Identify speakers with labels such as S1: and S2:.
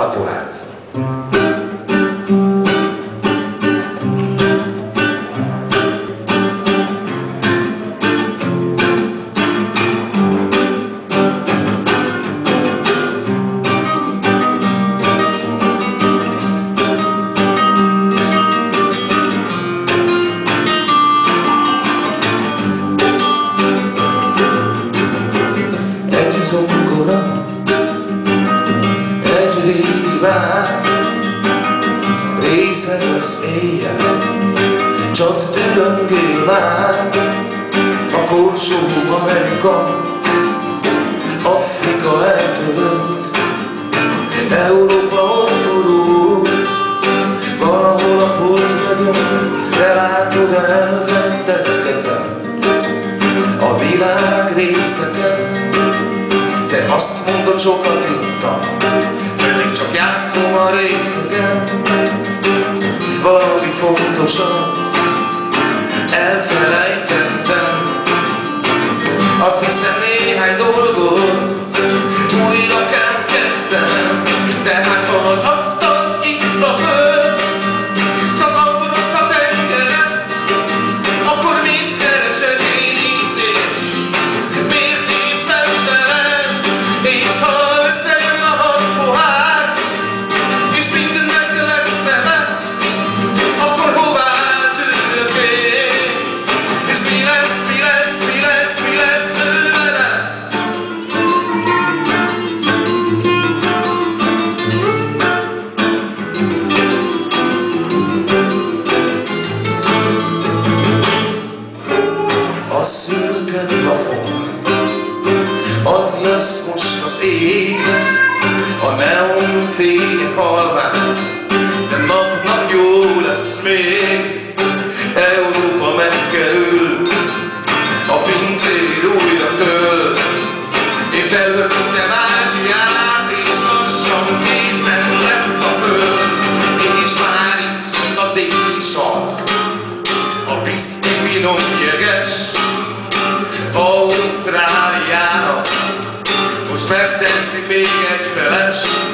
S1: patoadas. É desocurado éjjel, csak tülöngél már, a korsó Amerika, Afrika eltörött, Európa orrul, valahol a portmegyen, de látod a világ részeket, te azt mondod, sokat ittam, pedig csak játszom a részeket. Russia. Az lesz most az ég, a neon fény halván, de napnak jó lesz még. Thank you.